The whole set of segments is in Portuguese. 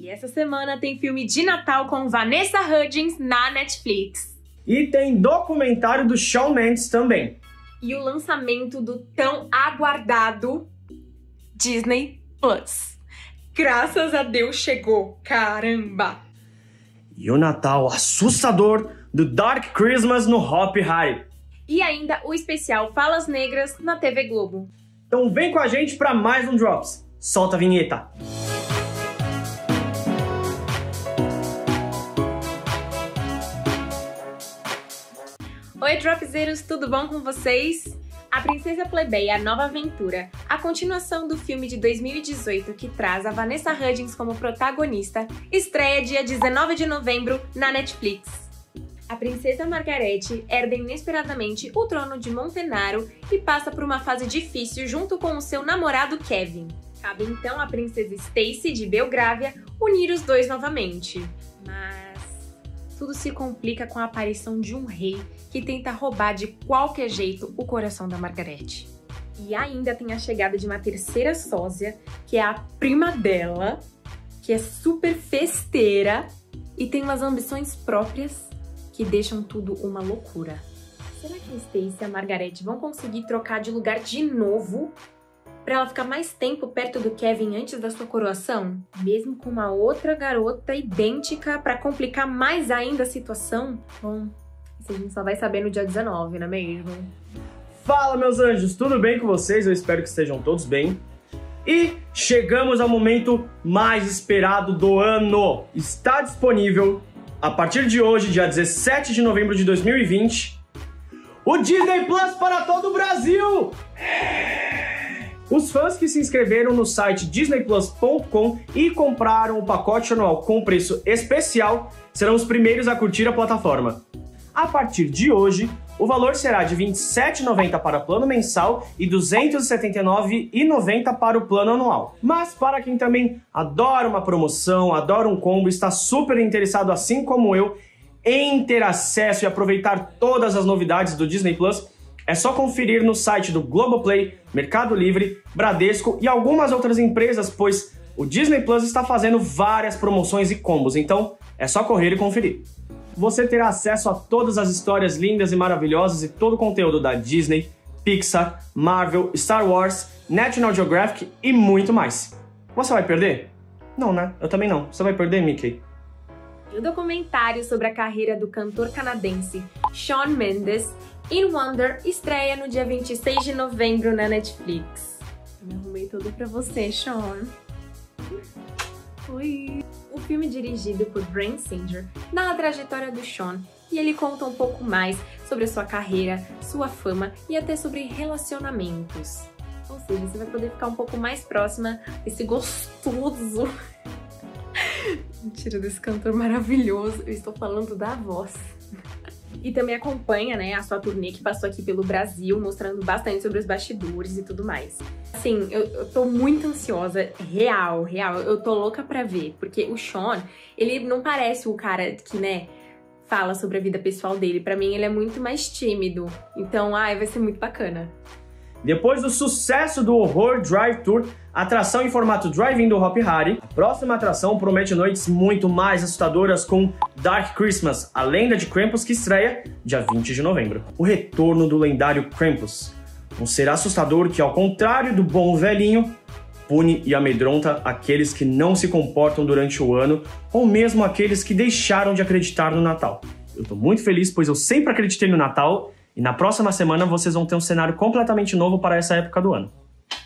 E essa semana tem filme de Natal com Vanessa Hudgens na Netflix. E tem documentário do Shawn Mendes também. E o lançamento do tão aguardado Disney Plus. Graças a Deus chegou, caramba! E o Natal assustador do Dark Christmas no Hop Harry. E ainda o especial Falas Negras na TV Globo. Então vem com a gente para mais um Drops. Solta a vinheta. Oi, Dropzeiros, tudo bom com vocês? A Princesa Plebeia, a Nova Aventura, a continuação do filme de 2018 que traz a Vanessa Hudgens como protagonista, estreia dia 19 de novembro na Netflix. A princesa Margarete herda inesperadamente o trono de Montenaro e passa por uma fase difícil junto com o seu namorado Kevin. Cabe então à princesa Stacy de Belgrávia unir os dois novamente. Tudo se complica com a aparição de um rei que tenta roubar de qualquer jeito o coração da Margarete. E ainda tem a chegada de uma terceira sósia, que é a prima dela, que é super festeira e tem umas ambições próprias que deixam tudo uma loucura. Será que a Stacy e a Margarete vão conseguir trocar de lugar de novo para ela ficar mais tempo perto do Kevin antes da sua coroação? Mesmo com uma outra garota idêntica para complicar mais ainda a situação? Bom, isso a gente só vai saber no dia 19, não é mesmo? Fala, meus anjos, tudo bem com vocês? Eu espero que estejam todos bem. E chegamos ao momento mais esperado do ano. Está disponível a partir de hoje, dia 17 de novembro de 2020, o Disney Plus para todo o Brasil! Os fãs que se inscreveram no site disneyplus.com e compraram o pacote anual com preço especial serão os primeiros a curtir a plataforma. A partir de hoje, o valor será de R$ 27,90 para plano mensal e R$ 279,90 para o plano anual. Mas para quem também adora uma promoção, adora um combo, está super interessado assim como eu em ter acesso e aproveitar todas as novidades do Disney Plus, é só conferir no site do Globoplay, Mercado Livre, Bradesco e algumas outras empresas, pois o Disney Plus está fazendo várias promoções e combos, então é só correr e conferir. Você terá acesso a todas as histórias lindas e maravilhosas e todo o conteúdo da Disney, Pixar, Marvel, Star Wars, National Geographic e muito mais. Você vai perder? Não, né? Eu também não. Você vai perder, Mickey? E o documentário sobre a carreira do cantor canadense Shawn Mendes, In Wonder, estreia no dia 26 de novembro na Netflix. Eu me arrumei tudo pra você, Shawn. Oi! O filme dirigido por Brent Singer narra a trajetória do Sean e ele conta um pouco mais sobre a sua carreira, sua fama e até sobre relacionamentos. Ou seja, você vai poder ficar um pouco mais próxima desse gostoso. Mentira desse cantor maravilhoso. Eu estou falando da voz. E também acompanha, né, a sua turnê que passou aqui pelo Brasil, mostrando bastante sobre os bastidores e tudo mais. Assim, eu, eu tô muito ansiosa, real, real. Eu tô louca pra ver, porque o Sean, ele não parece o cara que, né, fala sobre a vida pessoal dele. Para mim, ele é muito mais tímido. Então, ai, vai ser muito bacana. Depois do sucesso do Horror Drive Tour, atração em formato drive-in do Hop Harry, a próxima atração promete noites muito mais assustadoras com Dark Christmas, a lenda de Krampus que estreia dia 20 de novembro. O retorno do lendário Krampus, um ser assustador que, ao contrário do bom velhinho, pune e amedronta aqueles que não se comportam durante o ano ou mesmo aqueles que deixaram de acreditar no Natal. Eu tô muito feliz, pois eu sempre acreditei no Natal e na próxima semana vocês vão ter um cenário completamente novo para essa época do ano.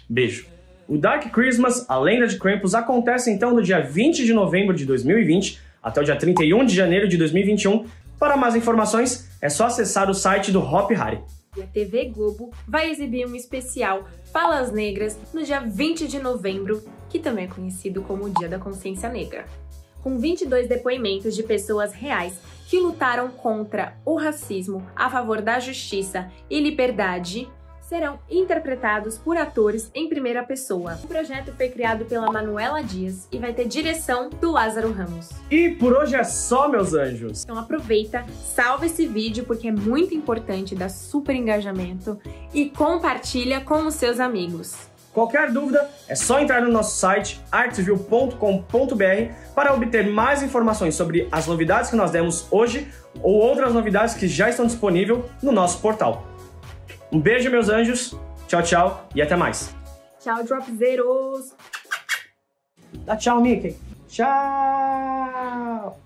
Beijo! O Dark Christmas, a lenda de Krampus, acontece então no dia 20 de novembro de 2020 até o dia 31 de janeiro de 2021. Para mais informações, é só acessar o site do Hop Harry. E a TV Globo vai exibir um especial Falas Negras no dia 20 de novembro, que também é conhecido como o Dia da Consciência Negra. Com 22 depoimentos de pessoas reais que lutaram contra o racismo, a favor da justiça e liberdade, serão interpretados por atores em primeira pessoa. O projeto foi criado pela Manuela Dias e vai ter direção do Lázaro Ramos. E por hoje é só, meus anjos! Então aproveita, salva esse vídeo porque é muito importante, dá super engajamento e compartilha com os seus amigos. Qualquer dúvida é só entrar no nosso site artsview.com.br para obter mais informações sobre as novidades que nós demos hoje ou outras novidades que já estão disponíveis no nosso portal. Um beijo, meus anjos. Tchau, tchau e até mais. Tchau, Dropzeiros! Dá tchau, Mickey. Tchau!